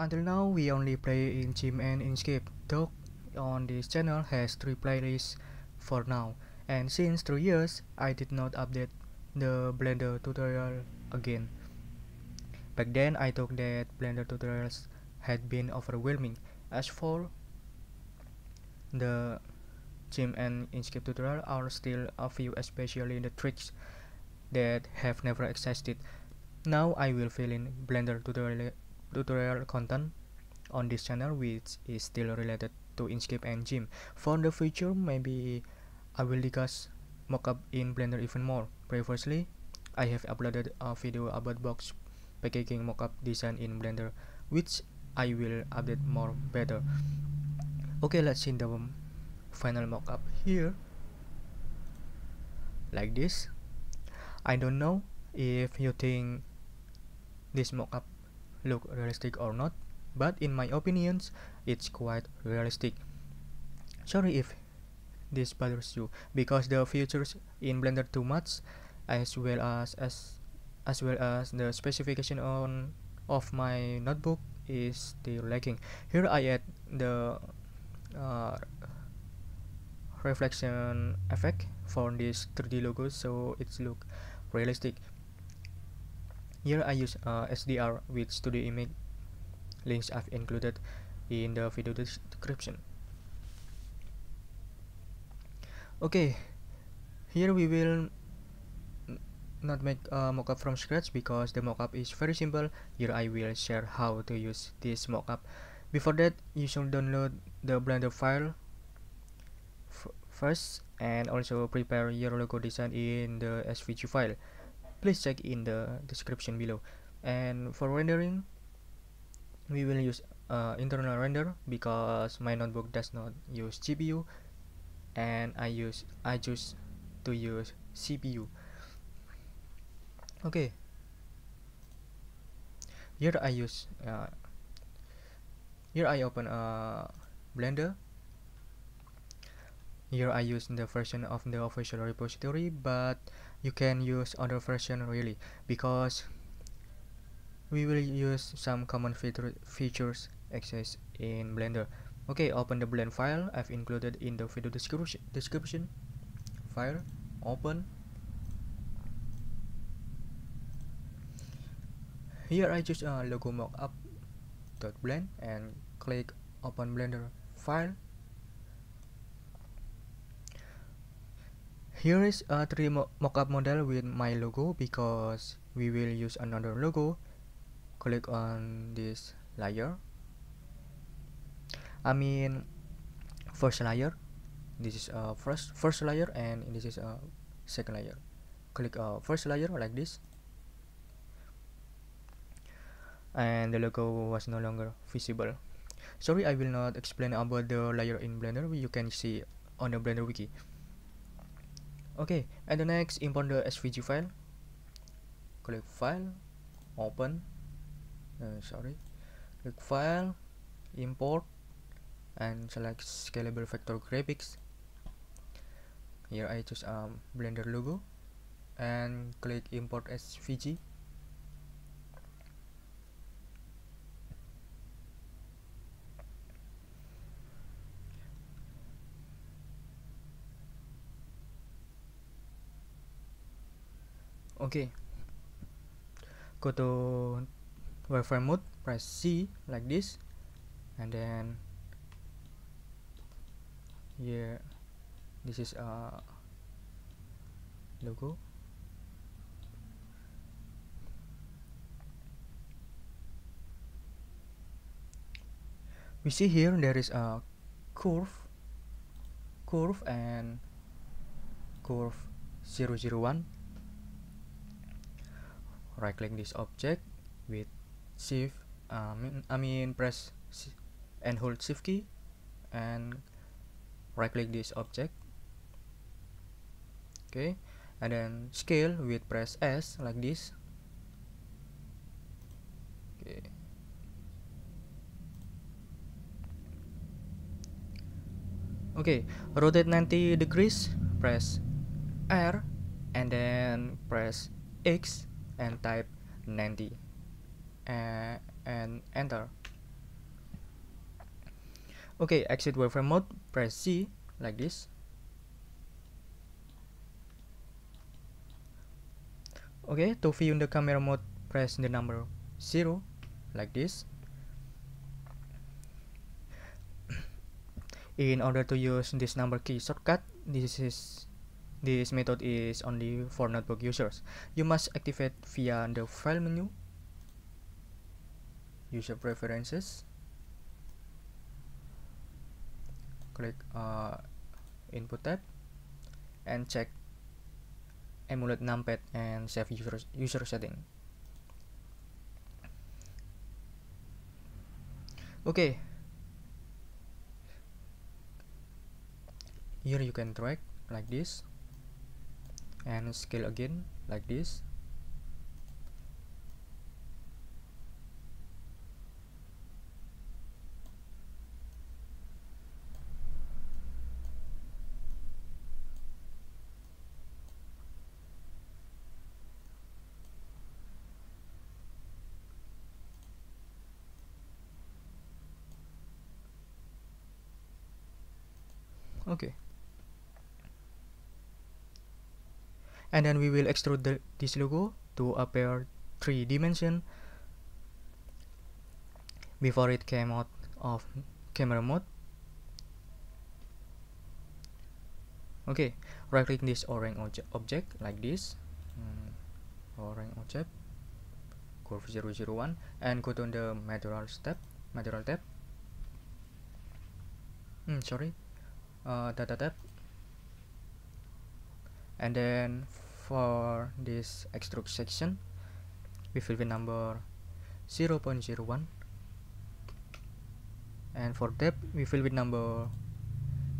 Until now, we only play in GIMP and Inkscape. Though on this channel has three playlists for now. And since three years, I did not update the Blender tutorial again. Back then, I thought that Blender tutorials had been overwhelming. As for the GIMP and Inkscape tutorial are still a few, especially the tricks that have never existed. Now I will fill in Blender tutorial tutorial content on this channel which is still related to Inkscape and GIMP. For the future, maybe I will discuss mockup in Blender even more. Previously, I have uploaded a video about box packaging mockup design in Blender, which I will update more better. Okay, let's see the final mockup here. Like this. I don't know if you think this mockup look realistic or not, but in my opinions, it's quite realistic. Sorry if this bothers you, because the features in Blender too much, as well as as as well as the specification on of my notebook is still lacking. Here I add the uh, reflection effect for this 3D logo so it's look realistic here I use uh, HDR with studio image links I've included in the video description. Okay, here we will not make a mockup from scratch because the mockup is very simple. Here I will share how to use this mockup. Before that, you should download the Blender file first and also prepare your logo design in the SVG file please check in the description below. And for rendering we will use uh, internal render because my notebook does not use GPU and I use I choose to use CPU okay. Here I use uh, here I open a blender. Here I use the version of the official repository but you can use other version really because we will use some common feature features access in blender. Okay open the blend file. I've included in the video description description file. Open. Here i choose a logo mockup blend and click open blender file Here is a 3 mo mockup model with my logo because we will use another logo. Click on this layer. I mean first layer. This is a first first layer and this is a second layer. Click uh, first layer like this. And the logo was no longer visible. Sorry, I will not explain about the layer in Blender. You can see on the Blender wiki okay and the next import the svg file. Click file open. Uh, sorry. Click file import and select scalable vector graphics. Here I choose um, blender logo and click import svg okay go to wireframe mode press C like this. And then here this is a logo. We see here there is a curve curve and curve 001 right click this object with shift um, I mean press and hold shift key and right click this object. Okay and then scale with press S like this. Okay. Okay rotate 90 degrees press R and then press X and type 90 uh, and enter. Okay exit wireframe mode. Press Z like this. Okay to view the camera mode press the number 0 like this. In order to use this number key shortcut this is this method is only for notebook users. You must activate via the file menu user preferences click uh, input tab and check emulate numpad and save user, user setting. Okay. Here you can drag like this and scale again like this. Okay and then we will extrude the, this logo to appear three dimension before it came out of camera mode. Okay right click this orange obje object like this. Mm, orange object curve 001 and go to the material tab material tab. Mm, sorry. Uh, data tab and then for this extrude section we fill with number 0 0.01 and for depth we fill with number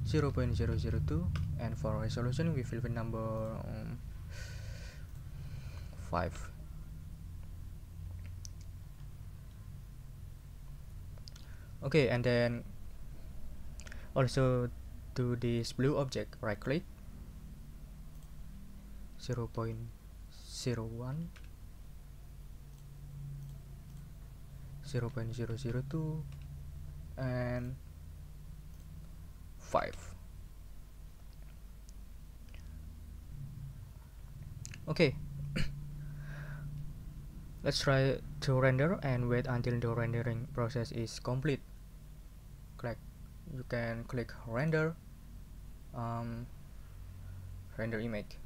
0 0.002 and for resolution we fill with number um, 5 okay and then also to this blue object right click. 0 0.01 0 0.002 and 5 okay. Let's try to render and wait until the rendering process is complete. Click you can click render um, render image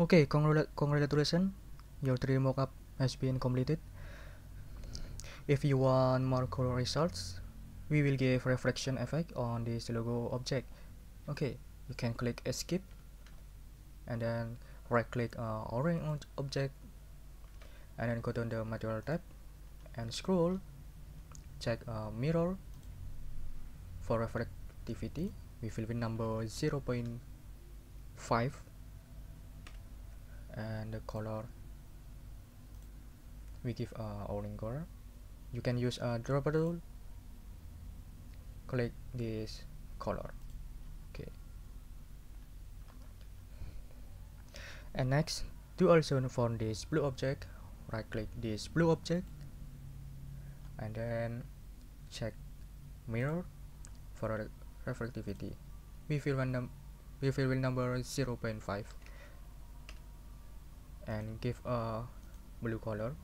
Okay, congratulations, your 3D mockup has been completed. If you want more cool results, we will give reflection effect on this logo object. Okay, you can click escape and then right click uh, orange object and then go to the material tab and scroll check uh, mirror for reflectivity we fill with number 0.5 and the color we give a orange color. You can use a dropper tool. Click this color. Okay. And next to also for this blue object. Right click this blue object. And then check mirror for reflectivity. We fill one we fill number 0.5 and give a blue color.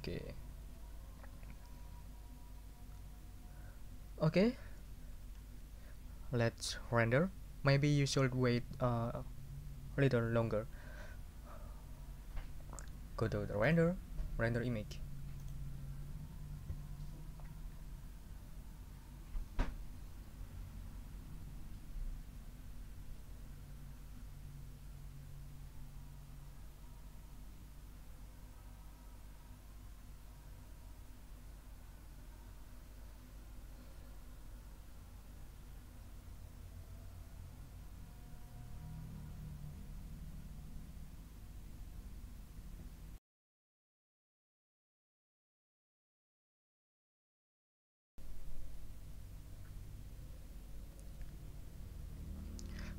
Okay. Okay. Let's render. Maybe you should wait uh, a little longer. Go to the render render image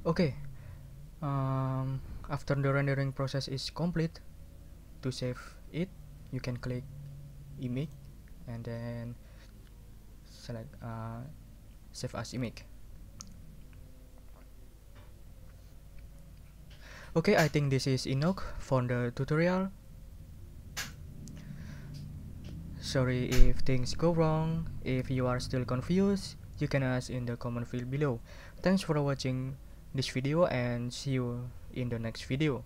okay. Um, after the rendering process is complete to save it you can click image and then select uh, save as image. Okay I think this is enough for the tutorial. Sorry if things go wrong. If you are still confused you can ask in the comment field below. Thanks for watching this video and see you in the next video